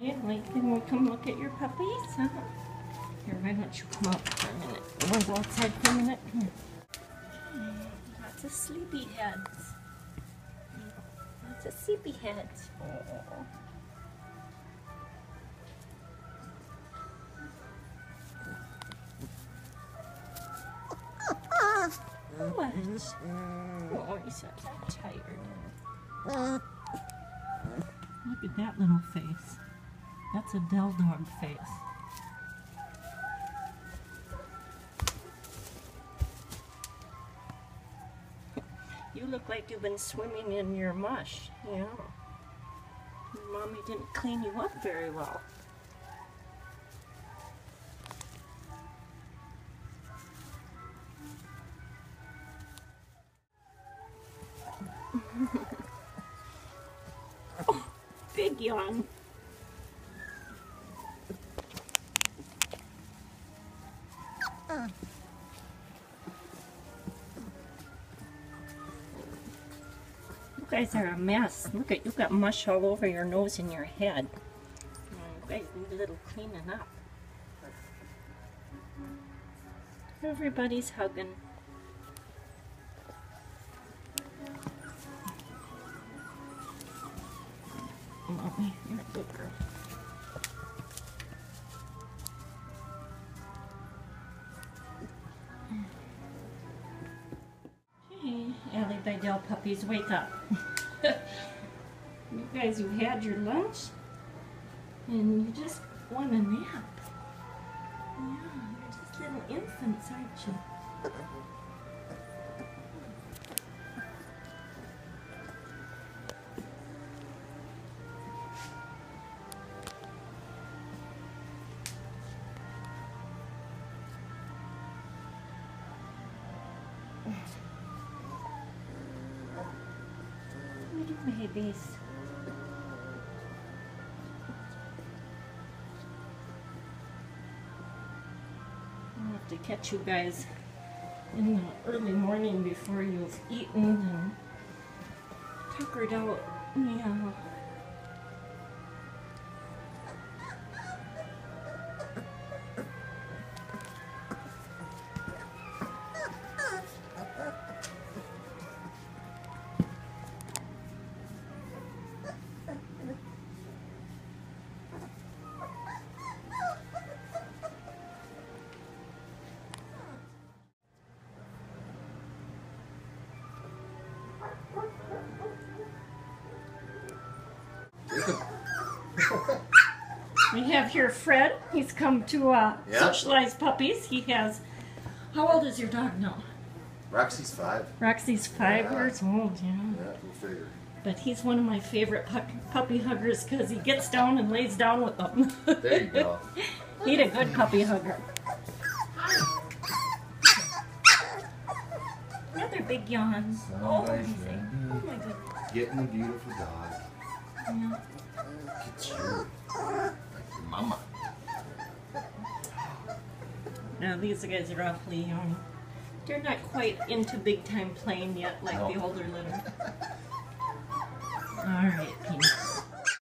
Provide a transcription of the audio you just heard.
Yeah, like, can we come look at your puppies? Huh? Here, why don't you come out for a minute? To go outside for a minute? Here. Lots of sleepy heads. Lots of sleepy heads. Oh. What? Oh, he's so tired. Look at that little face. That's a Del Dog face. You look like you've been swimming in your mush. Yeah. Mommy didn't clean you up very well. big yawn. You guys are a mess. Look at you got mush all over your nose and your head. You guys need a little cleaning up. Everybody's hugging. Mommy, you're a good girl. Bidell puppies, wake up. you guys, you had your lunch and you just want a nap. Yeah, you're just little infants, aren't you? Little I'll have to catch you guys in the early morning before you've eaten and tuckered out. Yeah. We have here Fred. He's come to uh, Yeah. socialize puppies. He has. How old is your dog now? Roxy's five. Roxy's five Yeah. years old, yeah. Yeah, we'll figure. But he's one of my favorite pup- puppy huggers because he gets down and lays down with them. There you go. He's a good puppy hugger. Another big yawn. Oh, Somebody's he's a- ready. oh my goodness. Getting a beautiful dog. Yeah. You. Like your mama. Now these guys are awfully young. They're not quite into big time playing yet like the older litter. Alright, Pink.